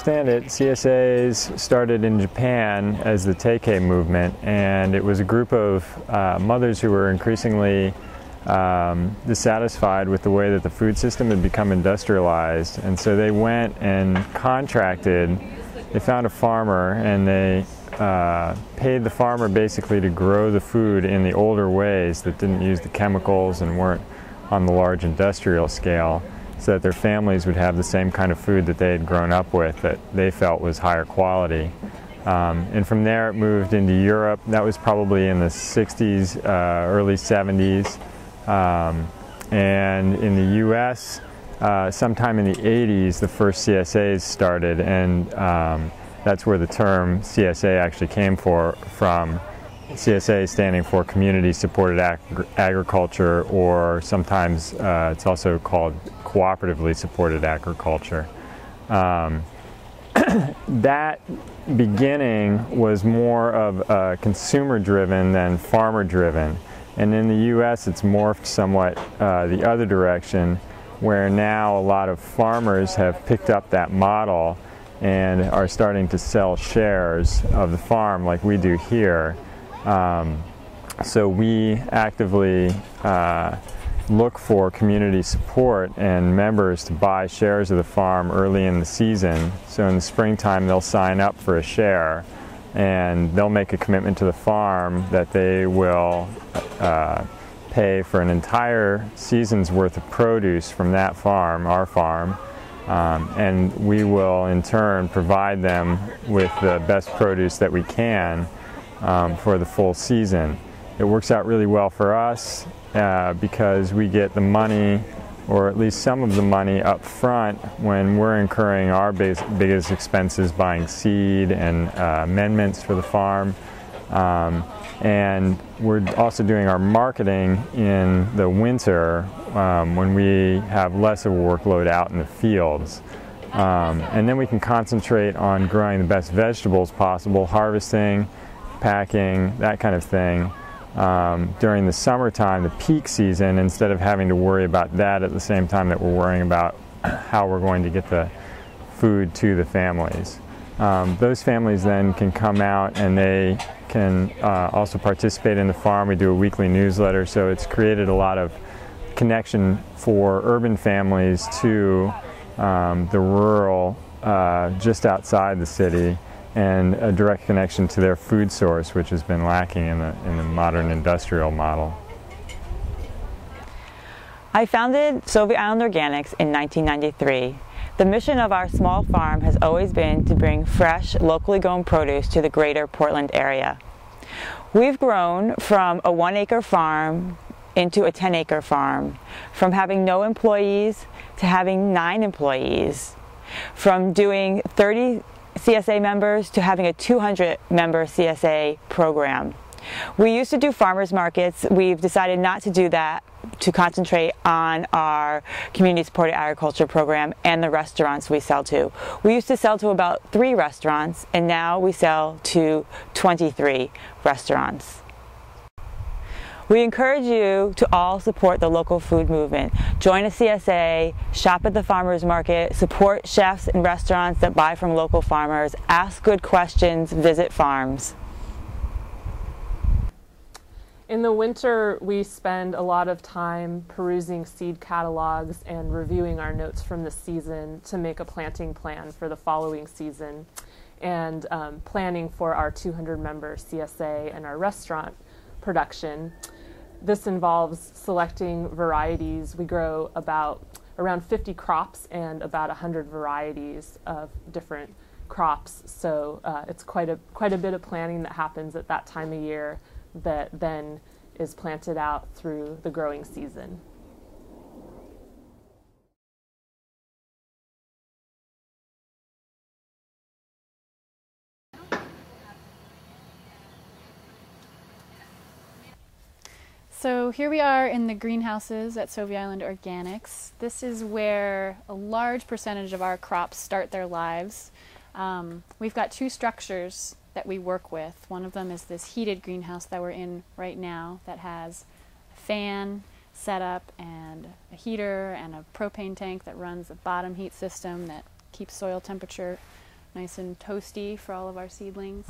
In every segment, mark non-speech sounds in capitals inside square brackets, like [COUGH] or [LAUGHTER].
Understand it, CSAs started in Japan as the Teikei movement, and it was a group of uh, mothers who were increasingly um, dissatisfied with the way that the food system had become industrialized, and so they went and contracted. They found a farmer, and they uh, paid the farmer basically to grow the food in the older ways that didn't use the chemicals and weren't on the large industrial scale so that their families would have the same kind of food that they had grown up with that they felt was higher quality. Um, and from there it moved into Europe. That was probably in the 60s, uh, early 70s. Um, and in the US, uh, sometime in the 80s, the first CSAs started, and um, that's where the term CSA actually came for, from. CSA standing for Community Supported Ag Agriculture, or sometimes uh, it's also called Cooperatively Supported Agriculture. Um, [CLEARS THROAT] that beginning was more of uh, consumer driven than farmer driven. And in the US, it's morphed somewhat uh, the other direction, where now a lot of farmers have picked up that model and are starting to sell shares of the farm like we do here. Um, so we actively uh, look for community support and members to buy shares of the farm early in the season. So in the springtime, they'll sign up for a share and they'll make a commitment to the farm that they will uh, pay for an entire season's worth of produce from that farm, our farm. Um, and we will in turn provide them with the best produce that we can um, for the full season. It works out really well for us uh, because we get the money or at least some of the money up front when we're incurring our biggest, biggest expenses buying seed and uh, amendments for the farm. Um, and we're also doing our marketing in the winter um, when we have less of a workload out in the fields. Um, and then we can concentrate on growing the best vegetables possible, harvesting, packing, that kind of thing. Um, during the summertime, the peak season, instead of having to worry about that at the same time that we're worrying about [CLEARS THROAT] how we're going to get the food to the families. Um, those families then can come out and they can uh, also participate in the farm. We do a weekly newsletter, so it's created a lot of connection for urban families to um, the rural uh, just outside the city and a direct connection to their food source, which has been lacking in the, in the modern industrial model. I founded Sauvie Island Organics in 1993. The mission of our small farm has always been to bring fresh, locally grown produce to the greater Portland area. We've grown from a one acre farm into a 10 acre farm, from having no employees to having nine employees, from doing 30 CSA members to having a 200 member CSA program. We used to do farmers markets. We've decided not to do that to concentrate on our community supported agriculture program and the restaurants we sell to. We used to sell to about three restaurants and now we sell to 23 restaurants. We encourage you to all support the local food movement. Join a CSA, shop at the farmers market, support chefs and restaurants that buy from local farmers, ask good questions, visit farms. In the winter, we spend a lot of time perusing seed catalogs and reviewing our notes from the season to make a planting plan for the following season and um, planning for our 200 member CSA and our restaurant production. This involves selecting varieties. We grow about around 50 crops and about 100 varieties of different crops. So uh, it's quite a quite a bit of planning that happens at that time of year that then is planted out through the growing season. So here we are in the greenhouses at Sauvie Island Organics. This is where a large percentage of our crops start their lives. Um, we've got two structures that we work with. One of them is this heated greenhouse that we're in right now that has a fan set up and a heater and a propane tank that runs a bottom heat system that keeps soil temperature nice and toasty for all of our seedlings.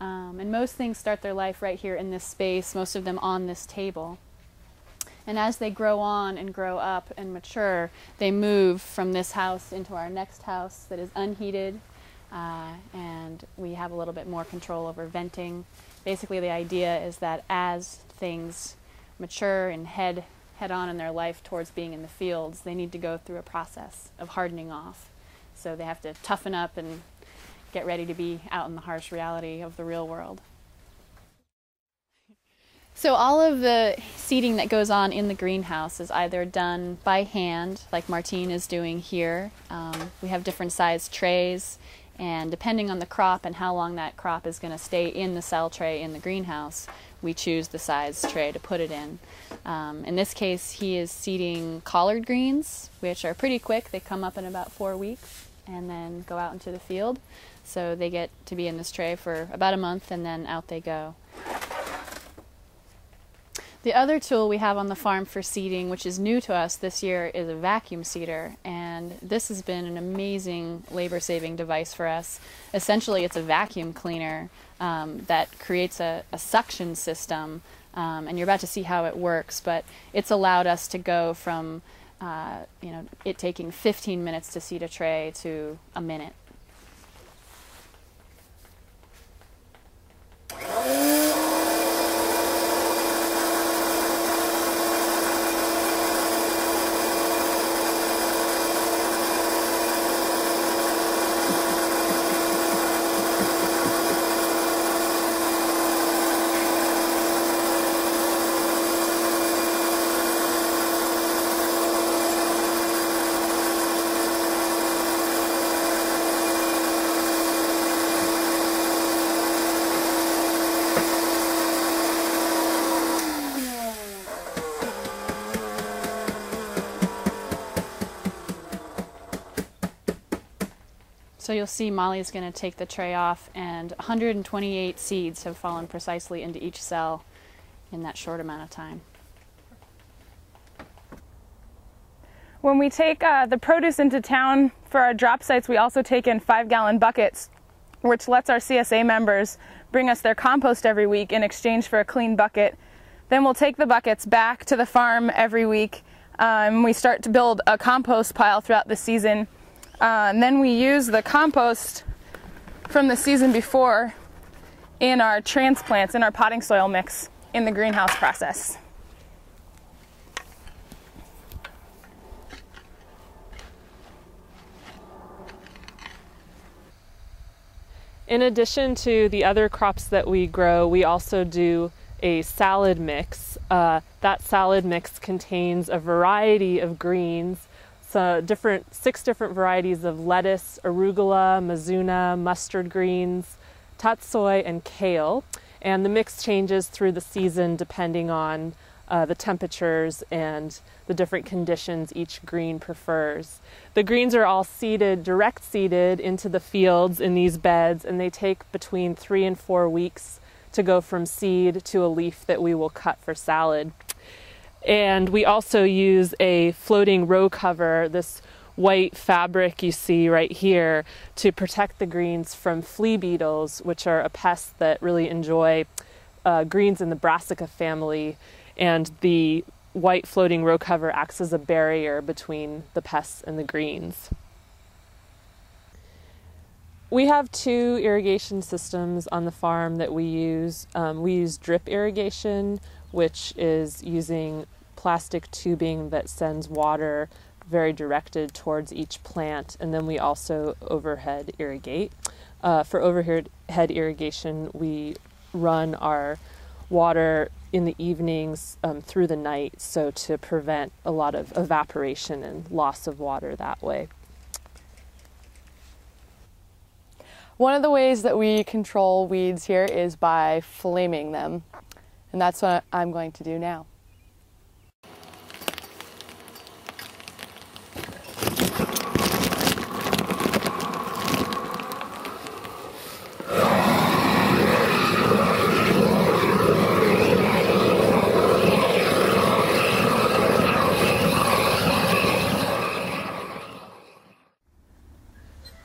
Um, and most things start their life right here in this space, most of them on this table. And as they grow on and grow up and mature, they move from this house into our next house that is unheated, uh, and we have a little bit more control over venting. Basically, the idea is that as things mature and head head on in their life towards being in the fields, they need to go through a process of hardening off. So they have to toughen up and get ready to be out in the harsh reality of the real world. So all of the seeding that goes on in the greenhouse is either done by hand, like Martine is doing here. Um, we have different sized trays, and depending on the crop and how long that crop is going to stay in the cell tray in the greenhouse, we choose the size tray to put it in. Um, in this case, he is seeding collard greens, which are pretty quick. They come up in about four weeks and then go out into the field. So they get to be in this tray for about a month and then out they go. The other tool we have on the farm for seeding, which is new to us this year, is a vacuum seeder. And this has been an amazing labor saving device for us. Essentially, it's a vacuum cleaner um, that creates a, a suction system. Um, and you're about to see how it works, but it's allowed us to go from uh, you know, it taking 15 minutes to seed a tray to a minute. So you'll see Molly is going to take the tray off and 128 seeds have fallen precisely into each cell in that short amount of time. When we take uh, the produce into town for our drop sites, we also take in five gallon buckets, which lets our CSA members bring us their compost every week in exchange for a clean bucket. Then we'll take the buckets back to the farm every week. Um, we start to build a compost pile throughout the season uh, and then we use the compost from the season before in our transplants, in our potting soil mix in the greenhouse process. In addition to the other crops that we grow, we also do a salad mix. Uh, that salad mix contains a variety of greens so different six different varieties of lettuce, arugula, mizuna, mustard greens, tatsoi, and kale. And the mix changes through the season depending on uh, the temperatures and the different conditions each green prefers. The greens are all seeded, direct seeded into the fields in these beds, and they take between three and four weeks to go from seed to a leaf that we will cut for salad. And we also use a floating row cover, this white fabric you see right here, to protect the greens from flea beetles, which are a pest that really enjoy uh, greens in the brassica family. And the white floating row cover acts as a barrier between the pests and the greens. We have two irrigation systems on the farm that we use. Um, we use drip irrigation, which is using plastic tubing that sends water very directed towards each plant, and then we also overhead irrigate. Uh, for overhead irrigation, we run our water in the evenings um, through the night, so to prevent a lot of evaporation and loss of water that way. One of the ways that we control weeds here is by flaming them, and that's what I'm going to do now.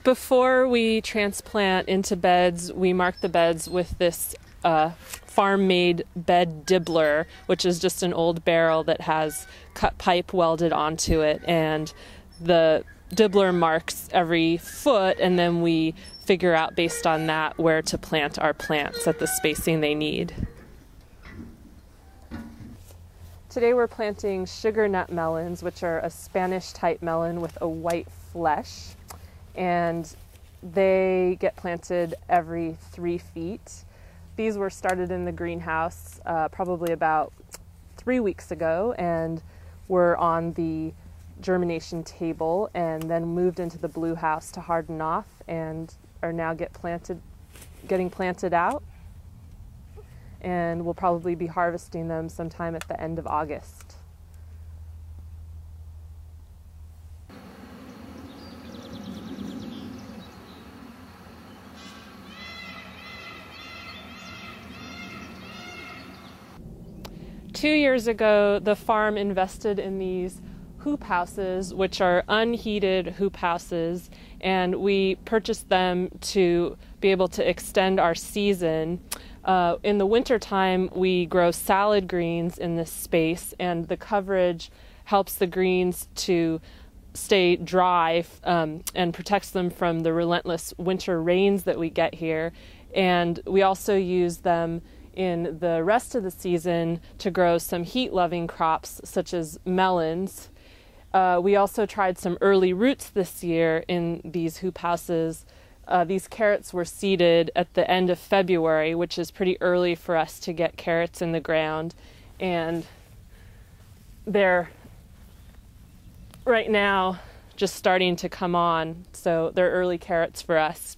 Before we transplant into beds, we mark the beds with this uh, farm made bed dibbler, which is just an old barrel that has cut pipe welded onto it. And the dibbler marks every foot, and then we figure out based on that where to plant our plants at the spacing they need. Today we're planting sugar nut melons, which are a Spanish type melon with a white flesh, and they get planted every three feet. These were started in the greenhouse uh, probably about three weeks ago and were on the germination table and then moved into the blue house to harden off and are now get planted, getting planted out and we'll probably be harvesting them sometime at the end of August. Two years ago, the farm invested in these hoop houses, which are unheated hoop houses, and we purchased them to be able to extend our season. Uh, in the wintertime, we grow salad greens in this space, and the coverage helps the greens to stay dry um, and protects them from the relentless winter rains that we get here. And we also use them in the rest of the season to grow some heat loving crops such as melons. Uh, we also tried some early roots this year in these hoop houses uh, these carrots were seeded at the end of February, which is pretty early for us to get carrots in the ground. And they're right now just starting to come on. So they're early carrots for us.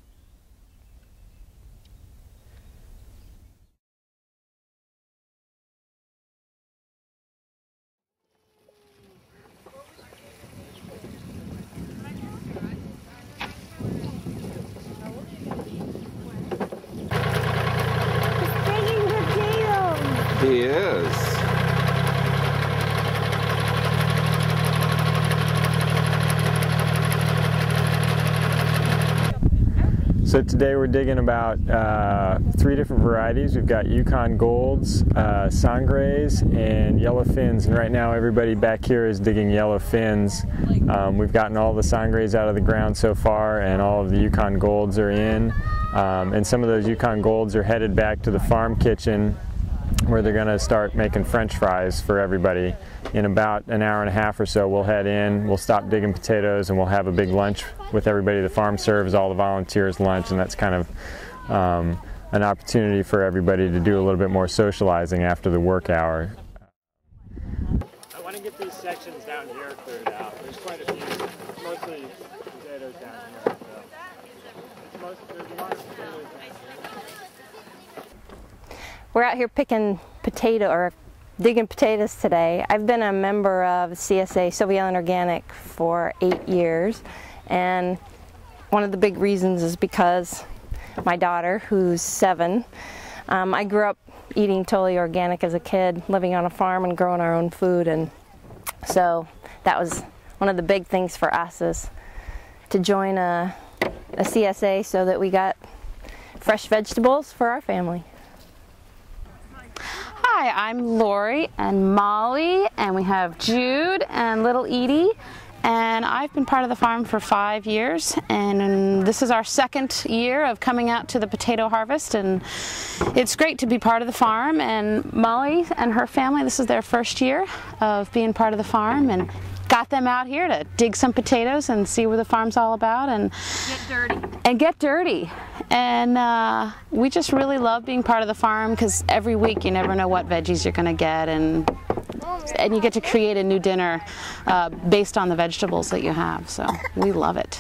He is. So today we're digging about uh, three different varieties. We've got Yukon Golds, uh, Sangres, and Yellow Finns. And right now everybody back here is digging Yellow Finns. Um, we've gotten all the Sangres out of the ground so far and all of the Yukon Golds are in. Um, and some of those Yukon Golds are headed back to the farm kitchen where they're going to start making french fries for everybody. In about an hour and a half or so, we'll head in, we'll stop digging potatoes, and we'll have a big lunch with everybody. The farm serves all the volunteers lunch, and that's kind of um, an opportunity for everybody to do a little bit more socializing after the work hour. I want to get these sections down here cleared out. There's quite a few, mostly potatoes down here. So. Most, there's a lot of potatoes down here. We're out here picking potato or digging potatoes today. I've been a member of CSA Sauvie Island Organic for eight years and one of the big reasons is because my daughter who's seven, um, I grew up eating totally organic as a kid, living on a farm and growing our own food and so that was one of the big things for us is to join a, a CSA so that we got fresh vegetables for our family. Hi, I'm Lori and Molly, and we have Jude and little Edie. And I've been part of the farm for five years, and this is our second year of coming out to the potato harvest. And it's great to be part of the farm. And Molly and her family, this is their first year of being part of the farm, and got them out here to dig some potatoes and see what the farm's all about and Get dirty. and get dirty. And uh, we just really love being part of the farm because every week you never know what veggies you're going to get, and and you get to create a new dinner uh, based on the vegetables that you have. So we love it.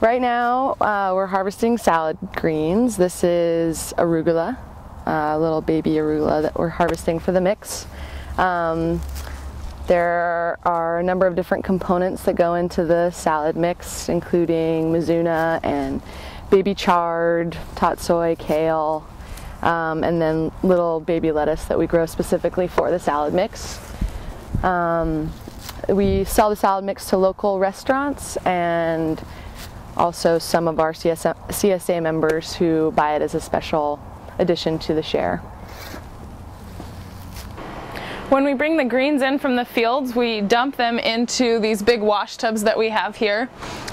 Right now, uh, we're harvesting salad greens. This is arugula, a little baby arugula that we're harvesting for the mix. Um, there are a number of different components that go into the salad mix, including mizuna and baby chard, tatsoi, kale, um, and then little baby lettuce that we grow specifically for the salad mix. Um, we sell the salad mix to local restaurants and also some of our CSM, CSA members who buy it as a special addition to the share. When we bring the greens in from the fields, we dump them into these big wash tubs that we have here.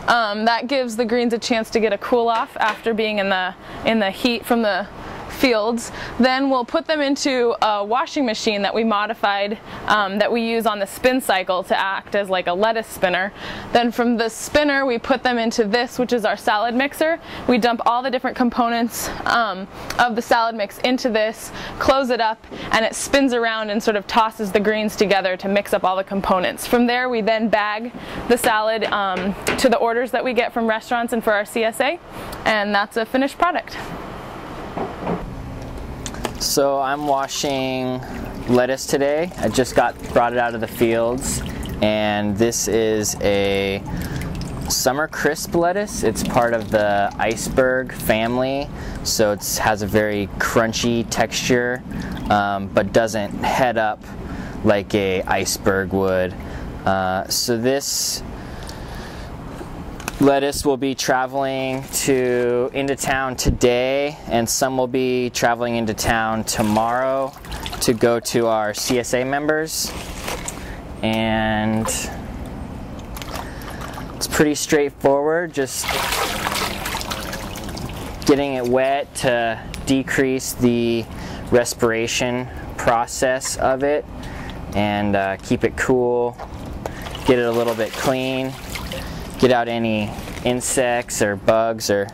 Um, that gives the greens a chance to get a cool off after being in the in the heat from the fields. Then we'll put them into a washing machine that we modified um, that we use on the spin cycle to act as like a lettuce spinner. Then from the spinner we put them into this which is our salad mixer. We dump all the different components um, of the salad mix into this, close it up and it spins around and sort of tosses the greens together to mix up all the components. From there we then bag the salad um, to the orders that we get from restaurants and for our CSA and that's a finished product. So I'm washing lettuce today. I just got brought it out of the fields and this is a summer crisp lettuce. It's part of the iceberg family, so it has a very crunchy texture, um, but doesn't head up like a iceberg would. Uh, so this lettuce will be traveling to into town today and some will be traveling into town tomorrow to go to our CSA members. And it's pretty straightforward just getting it wet to decrease the respiration process of it and uh, keep it cool get it a little bit clean get out any insects or bugs or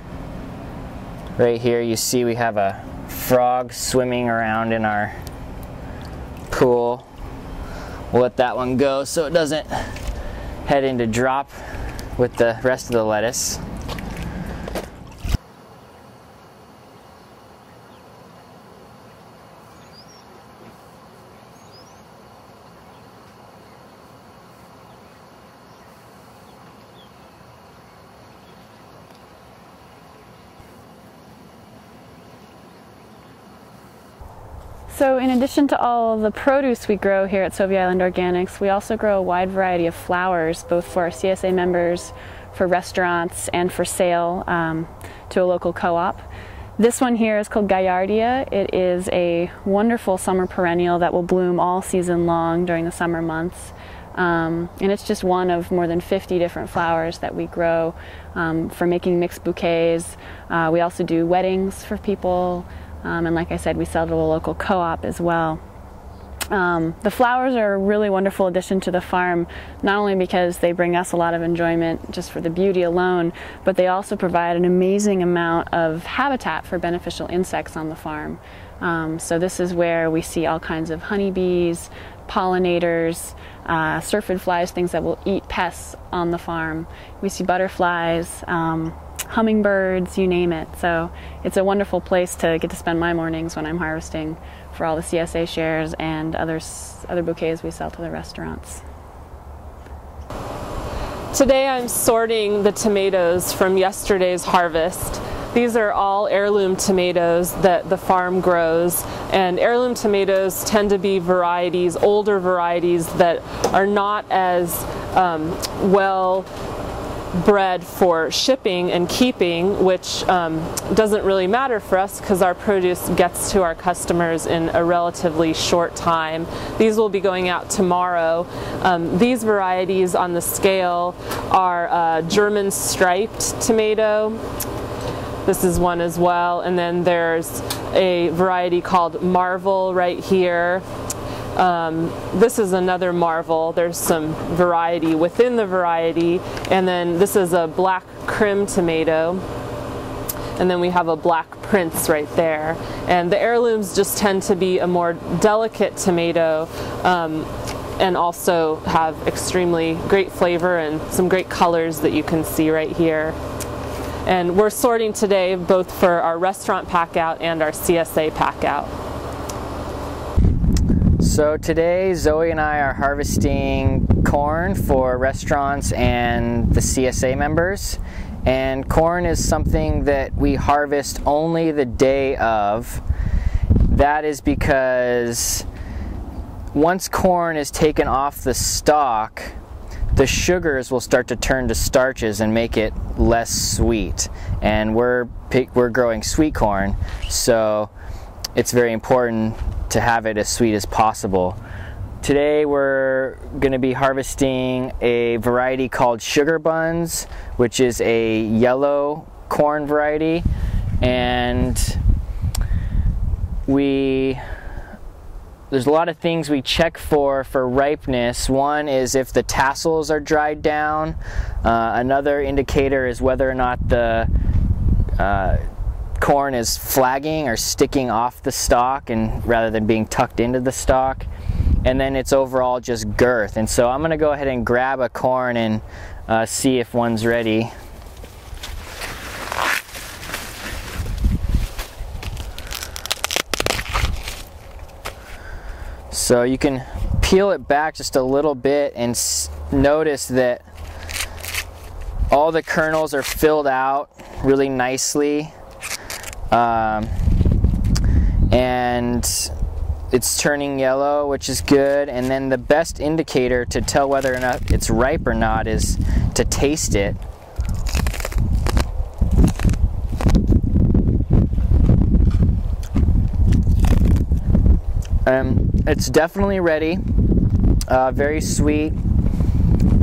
right here you see we have a frog swimming around in our pool. We'll let that one go so it doesn't head into drop with the rest of the lettuce So in addition to all the produce we grow here at Sauvie Island Organics, we also grow a wide variety of flowers, both for our CSA members, for restaurants, and for sale um, to a local co-op. This one here is called Gaillardia. It is a wonderful summer perennial that will bloom all season long during the summer months. Um, and it's just one of more than 50 different flowers that we grow um, for making mixed bouquets. Uh, we also do weddings for people, um, and like I said, we sell to a local co-op as well. Um, the flowers are a really wonderful addition to the farm, not only because they bring us a lot of enjoyment just for the beauty alone, but they also provide an amazing amount of habitat for beneficial insects on the farm. Um, so this is where we see all kinds of honeybees, pollinators, uh, flies, things that will eat pests on the farm. We see butterflies, um, hummingbirds, you name it. So it's a wonderful place to get to spend my mornings when I'm harvesting for all the CSA shares and others, other bouquets we sell to the restaurants. Today I'm sorting the tomatoes from yesterday's harvest. These are all heirloom tomatoes that the farm grows and heirloom tomatoes tend to be varieties, older varieties that are not as um, well bred for shipping and keeping, which um, doesn't really matter for us because our produce gets to our customers in a relatively short time. These will be going out tomorrow. Um, these varieties on the scale are uh, German striped tomato. This is one as well. And then there's a variety called Marvel right here. Um, this is another marvel. There's some variety within the variety. And then this is a black Krim tomato. And then we have a black prince right there. And the heirlooms just tend to be a more delicate tomato um, and also have extremely great flavor and some great colors that you can see right here. And we're sorting today both for our restaurant pack out and our CSA pack out. So today Zoe and I are harvesting corn for restaurants and the CSA members. And corn is something that we harvest only the day of. That is because once corn is taken off the stalk, the sugars will start to turn to starches and make it less sweet. And we're we're growing sweet corn, so it's very important to have it as sweet as possible. Today we're going to be harvesting a variety called Sugar Buns, which is a yellow corn variety, and we there's a lot of things we check for for ripeness. One is if the tassels are dried down. Uh, another indicator is whether or not the uh, corn is flagging or sticking off the stalk and rather than being tucked into the stalk. And then it's overall just girth. And so I'm going to go ahead and grab a corn and uh, see if one's ready. So you can peel it back just a little bit and notice that all the kernels are filled out really nicely. Um, and it's turning yellow, which is good. And then the best indicator to tell whether or not it's ripe or not is to taste it. Um, it's definitely ready. Uh, very sweet,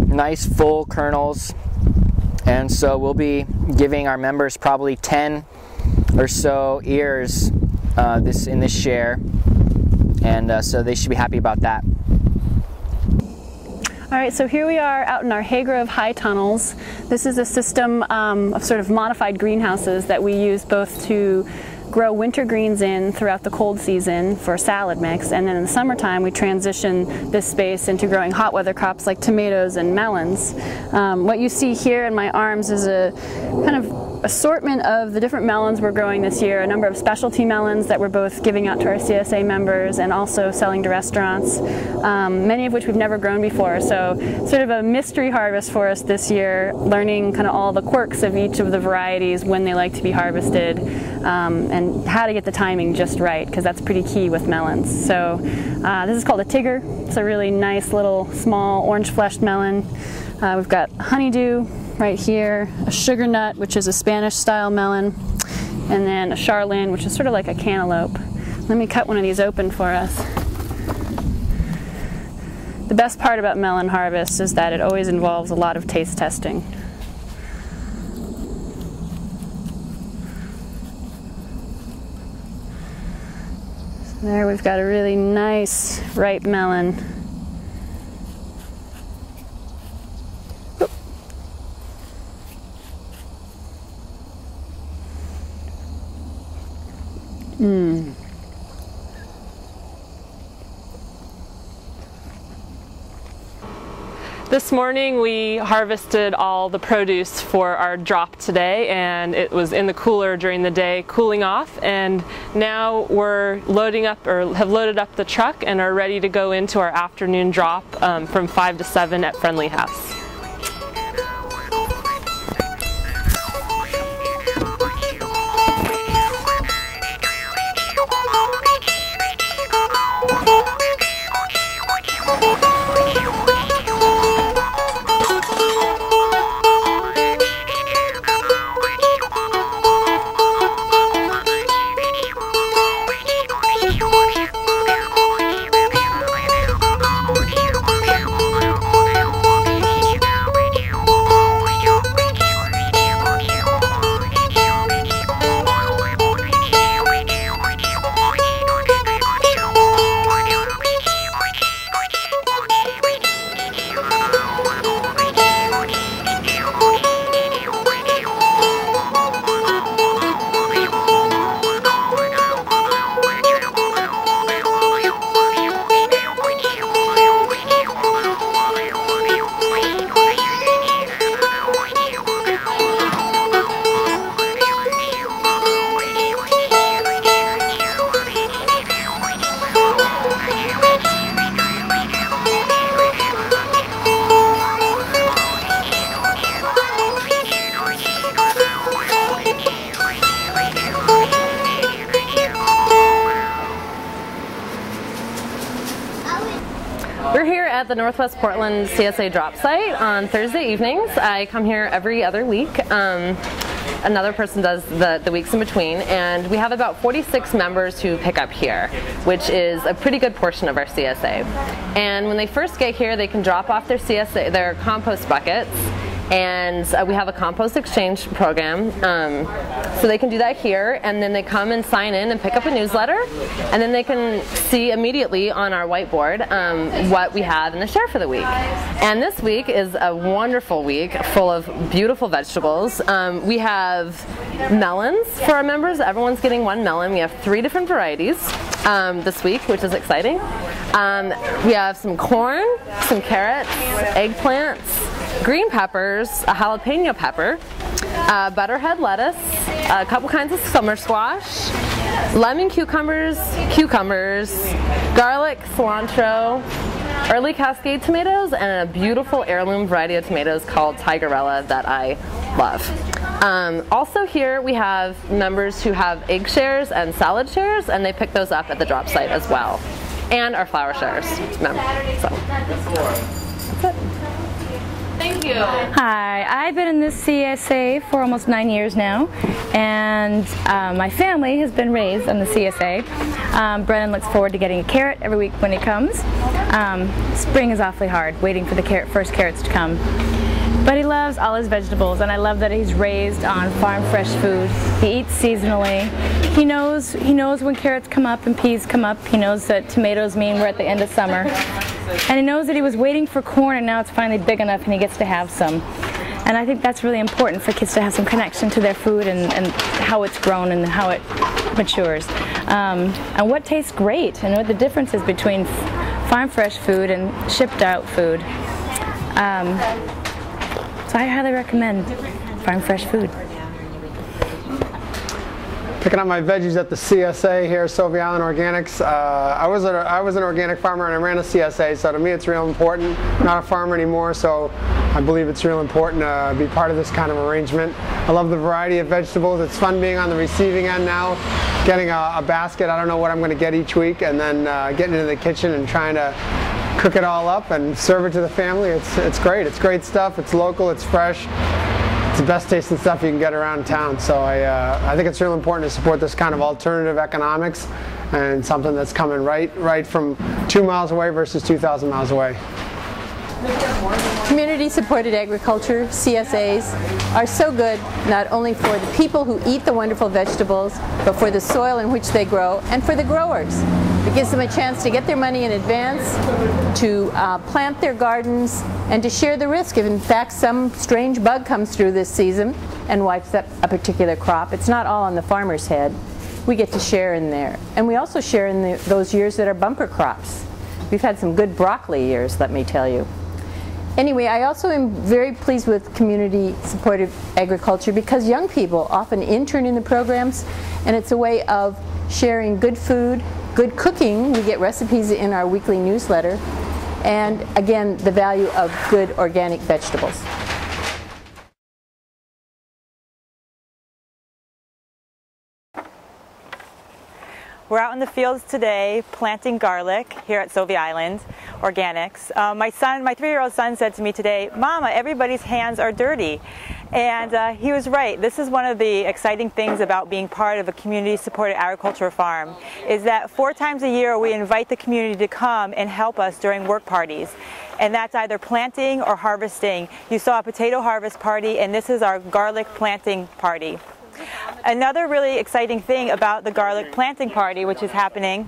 nice full kernels. And so we'll be giving our members probably 10 or so ears uh, this in this share. And uh, so they should be happy about that. All right, so here we are out in our Haygrove High Tunnels. This is a system um, of sort of modified greenhouses that we use both to grow winter greens in throughout the cold season for salad mix and then in the summertime we transition this space into growing hot weather crops like tomatoes and melons. Um, what you see here in my arms is a kind of assortment of the different melons we're growing this year, a number of specialty melons that we're both giving out to our CSA members and also selling to restaurants, um, many of which we've never grown before. So sort of a mystery harvest for us this year, learning kind of all the quirks of each of the varieties, when they like to be harvested, um, and how to get the timing just right, because that's pretty key with melons. So uh, this is called a Tigger. It's a really nice little small orange fleshed melon. Uh, we've got honeydew, right here, a sugar nut, which is a Spanish style melon, and then a charlin, which is sort of like a cantaloupe. Let me cut one of these open for us. The best part about melon harvest is that it always involves a lot of taste testing. There we've got a really nice ripe melon. Mm. This morning we harvested all the produce for our drop today and it was in the cooler during the day cooling off and now we're loading up or have loaded up the truck and are ready to go into our afternoon drop um, from 5 to 7 at Friendly House. Northwest Portland CSA drop site on Thursday evenings. I come here every other week. Um, another person does the, the weeks in between, and we have about 46 members who pick up here, which is a pretty good portion of our CSA. And when they first get here, they can drop off their CSA, their compost buckets, and uh, we have a compost exchange program. Um, so they can do that here, and then they come and sign in and pick up a newsletter, and then they can see immediately on our whiteboard um, what we have in the share for the week. And this week is a wonderful week full of beautiful vegetables. Um, we have melons for our members. Everyone's getting one melon. We have three different varieties um, this week, which is exciting. Um, we have some corn, some carrots, eggplants, green peppers, a jalapeno pepper, uh, butterhead lettuce, a couple kinds of summer squash, lemon cucumbers, cucumbers, garlic, cilantro, early cascade tomatoes, and a beautiful heirloom variety of tomatoes called Tigerella that I love. Um, also here we have members who have egg shares and salad shares, and they pick those up at the drop site as well. And our flower shares. So. That's it. Thank you. Hi, I've been in this CSA for almost nine years now, and uh, my family has been raised on the CSA. Um, Brennan looks forward to getting a carrot every week when he comes. Um, spring is awfully hard, waiting for the carrot, first carrots to come. But he loves all his vegetables, and I love that he's raised on farm fresh food. He eats seasonally. He knows he knows when carrots come up and peas come up. He knows that tomatoes mean we're at the end of summer. And he knows that he was waiting for corn and now it's finally big enough and he gets to have some. And I think that's really important for kids to have some connection to their food and, and how it's grown and how it matures. Um, and what tastes great and what the difference is between farm fresh food and shipped out food. Um, so I highly recommend farm fresh food. Picking up my veggies at the CSA here, Sauvie Island Organics. Uh, I was a, I was an organic farmer and I ran a CSA, so to me it's real important. I'm not a farmer anymore, so I believe it's real important to be part of this kind of arrangement. I love the variety of vegetables. It's fun being on the receiving end now, getting a, a basket. I don't know what I'm going to get each week, and then uh, getting into the kitchen and trying to cook it all up and serve it to the family. It's, it's great. It's great stuff. It's local. It's fresh It's the best tasting stuff you can get around town. So I, uh, I think it's real important to support this kind of alternative economics and something that's coming right, right from two miles away versus 2,000 miles away. Community supported agriculture, CSAs, are so good not only for the people who eat the wonderful vegetables, but for the soil in which they grow and for the growers. It gives them a chance to get their money in advance, to uh, plant their gardens, and to share the risk if in fact some strange bug comes through this season and wipes up a particular crop. It's not all on the farmer's head. We get to share in there. And we also share in the, those years that are bumper crops. We've had some good broccoli years, let me tell you. Anyway, I also am very pleased with community supported agriculture because young people often intern in the programs and it's a way of sharing good food, good cooking. We get recipes in our weekly newsletter and again the value of good organic vegetables. We're out in the fields today planting garlic here at Sauvie Island Organics. Uh, my son, my three-year-old son said to me today, Mama, everybody's hands are dirty. And uh, he was right. This is one of the exciting things about being part of a community-supported agriculture farm, is that four times a year we invite the community to come and help us during work parties. And that's either planting or harvesting. You saw a potato harvest party, and this is our garlic planting party. Another really exciting thing about the garlic planting party, which is happening,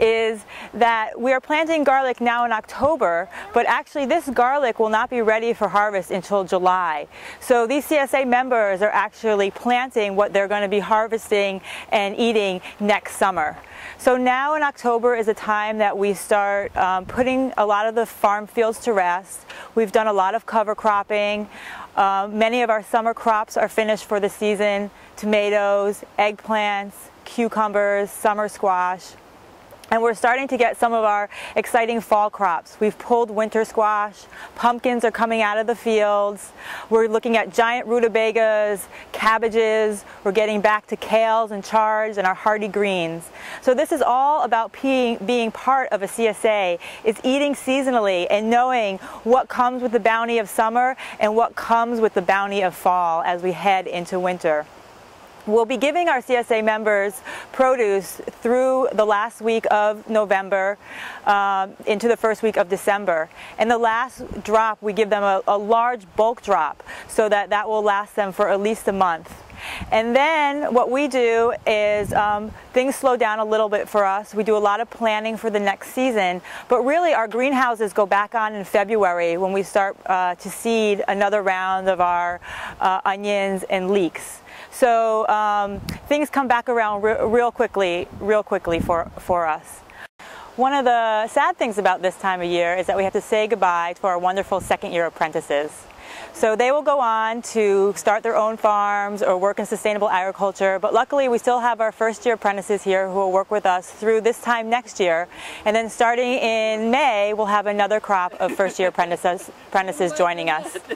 is that we are planting garlic now in October, but actually this garlic will not be ready for harvest until July. So these CSA members are actually planting what they're going to be harvesting and eating next summer. So now in October is a time that we start um, putting a lot of the farm fields to rest. We've done a lot of cover cropping. Uh, many of our summer crops are finished for the season. Tomatoes, eggplants, cucumbers, summer squash. And we're starting to get some of our exciting fall crops. We've pulled winter squash, pumpkins are coming out of the fields, we're looking at giant rutabagas, cabbages, we're getting back to kales and chards and our hardy greens. So this is all about being, being part of a CSA, is eating seasonally and knowing what comes with the bounty of summer and what comes with the bounty of fall as we head into winter. We'll be giving our CSA members produce through the last week of November um, into the first week of December. And the last drop, we give them a, a large bulk drop so that that will last them for at least a month. And then what we do is um, things slow down a little bit for us. We do a lot of planning for the next season, but really our greenhouses go back on in February when we start uh, to seed another round of our uh, onions and leeks. So um, things come back around re real quickly, real quickly for, for us. One of the sad things about this time of year is that we have to say goodbye to our wonderful second year apprentices. So they will go on to start their own farms or work in sustainable agriculture, but luckily we still have our first year apprentices here who will work with us through this time next year. And then starting in May, we'll have another crop of first year apprentices, apprentices joining us. [LAUGHS]